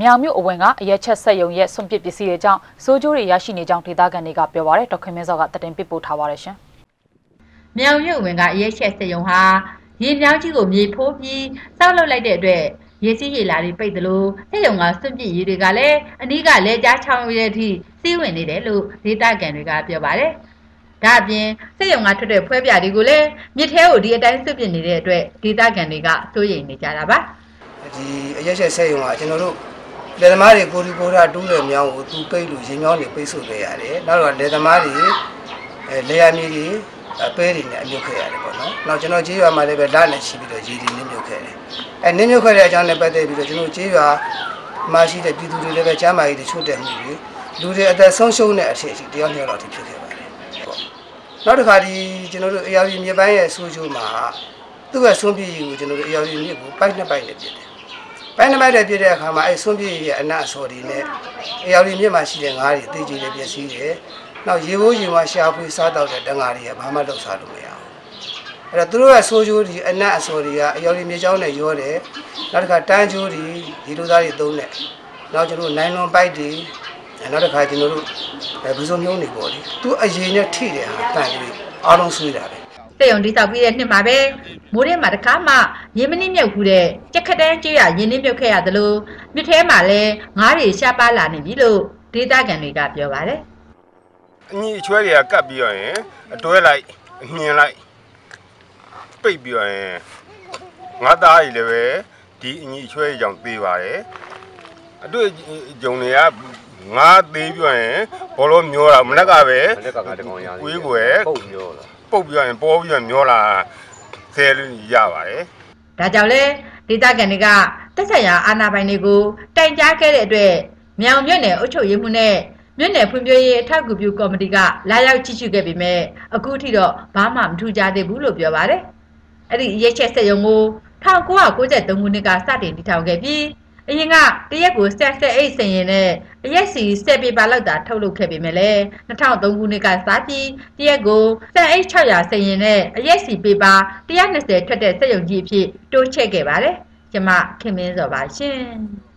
မြောင်မြို့အဝင်ကအရက်ချက်ဆက်ယုံရဲ့ဆွန့်ပစ်ပစ္စည်းတွေကြောင့်စိုးကျိုးတွေရရှိနေကြောင်းဒေသခံတွေကပြောပါရယ်ဒေါက်ခွန်မင်းစောကတတင်ပစ်ပို့ထားပါတယ်ရှင်။မြောင်မြို့ဝင်ကအရက်ချက်ဆက်ယုံဟာရေမြောင်းကြီးကိုမြေဖိုးပြီးစောက်လုပ်လိုက်တဲ့အတွက်ရေစီးရေလာတွေပိတ်သလိုဆက်ယုံကစွန့်ပစ်ရေတွေကလည်းအနီးကလဲကြားချောင်းရဲအထိစီးဝင်နေတယ်လို့ဒေသခံတွေကပြောပါတယ်။ဒါအပြင်စစ်ရုံကထွက်တဲ့ဖွဲပြတွေကိုလည်းမြစ်ထဲကိုဒီအတိုင်းစွန့်ပစ်နေတဲ့အတွက်ဒေသခံတွေကစိုးရိမ်နေကြတာပါဒီအရက်ချက်ဆက်ရုံကကျွန်တော်တို့ လယ်သမားတွေကိုဒီကိုရာတူးတဲ့မြောင်းကိုသူပိတ်လို့ရေမြောင်းတွေပိတ်ဆို့ခဲ့ရတယ်နောက်တော့လယ်သမားတွေအဲလေယာမြေတွေအပဲတွေနဲ့အမြုပ်ခဲ့ရတယ်ပေါ့နော်နောက်ကျွန်တော်ကြေးရွာမှာလည်းပဲလနဲ့ရှိပြီးတော့ရေတွေနင်းမြုပ်ခဲ့တယ်အဲနင်းမြုပ်ခဲ့တဲ့အကြောင်းနဲ့ပတ်သက်ပြီးတော့ကျွန်တော်ကြေးရွာမှာရှိတဲ့ပြည်သူတွေလည်းပဲကျမ်းမာရေးတွေချို့တဲ့မှုတွေလူတွေအသက်ဆုံးရှုံးတဲ့အဖြစ်အထိတယောက်နှစ်ယောက်လောက်ထိဖြစ်ခဲ့ပါတယ်ပေါ့နောက်တစ်ခါဒီကျွန်တော်တို့အရာကြီးမြေပိုင်းရဲ့ဆိုးချိုးမှာသူ့ရဲ့ဆုံးပြည့်ကိုကျွန်တော်တို့အရာကြီးမြစ်ကိုပိုက်နှစ်ပိုက်နဲ့ပြစ်တယ် ပိုင်းနှမိုက်တဲ့ပြည့်တဲ့အခါမှာအဲဆုံးပြည့်ရဲ့အနတ်အစော်တွေနဲ့အရာကြီးမြစ်မှာရှိတဲ့ငါးတွေသိကြည်တဲ့ပစ္စည်းတွေနောက်ရေဘိုးရေဝါရှာဖွေစားတော့တဲ့တန်ဃာတွေကဘာမှလုပ်စားလို့မရဘူးအဲ့တော့သူတို့ရဲ့ဆိုးကျိုးဒီအနတ်အစော်တွေကအရာကြီးမြေချောင်းနဲ့ရောတယ်နောက်တစ်ခါတန်းကျိုးတွေဒီလိုသားတွေသုံးတယ်နောက်ကျွန်တော်နိုင်လွန်ပိုက်တွေနောက်တစ်ခါကျွန်တော်တို့ဘယ်စုံမျိုးနေပေါ့လေသူအရင်နဲ့ထိတယ်ဟာတန်ပြီးအားလုံးဆွေးတာပဲ စေယုံတိဆောက်ပြီးတဲ့နှစ်မှာပဲမိုးထဲမှာတခါမှရေမနစ်မြုပ်ဘူးတဲ့ကြက်ခတန်းကြေးရရင်းနှမြုပ်ခဲ့ရသလိုမြစ်ထဲမှာလည်းငါးတွေရှားပါလာနေပြီလို့ဒေသခံတွေကပြောပါတယ်အညီအချွဲတွေကကတ်ပြီးတော့ရင်အတွဲလိုက်မြင်လိုက်ပိတ်ပြီးတော့ရင်ငါးသားကြီးလည်းပဲဒီအညီအချွဲကြောင့်သေးပါတယ်အတွေ့အကြုံတွေကငါးသေးပြီးရင်ဘောလုံးမျောတာမလက်ကပဲမလက်ကငါတကောင်ရကွေးကွယ်ပုတ်မျောလာ ပုတ်ပြီးရင်ပေါ်ပြီးရင်မျောလာဆဲလို့ရပါတယ်ဒါကြောင့်လေဒေသခံတွေကတက်ဆက်ရအာနာပိုင်တွေကိုတိုင်ကြားခဲ့တဲ့အတွက်မြောင်မြွနယ်အုပ်ချုပ်ရေးမှုနဲ့မြွနယ်ဖွံ့ဖြိုးရေးအထောက်အကူပြုကော်မတီကလာရောက်ကြည့်ရှုခဲ့ပေမဲ့အခုထိတော့ဘာမှမထူးခြားသေးဘူးလို့ပြောပါတယ်။အဲ့ဒီရဲချက်ဆက်ရုံကို1993ခုနှစ်ကစတင်တည်ထောင်ခဲ့ပြီး အရင်ကတရက်ကိုဆက်ဆက်အိတ်စင်ရင်နဲ့အရက်စီဆက်ပေပါလောက်တာထုတ်လုပ်ခဲ့ပေမဲ့လည်း2003ခုနှစ်ကစပြီးတရက်ကိုဆက်အိတ်600စင်ရင်နဲ့အရက်စီပေပါ120ထွက်တဲ့စက်ရုံကြီးအဖြစ်တိုးချဲ့ခဲ့ပါတယ်။ကျမခင်မင်းစောပါရှင်။